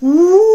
Woo!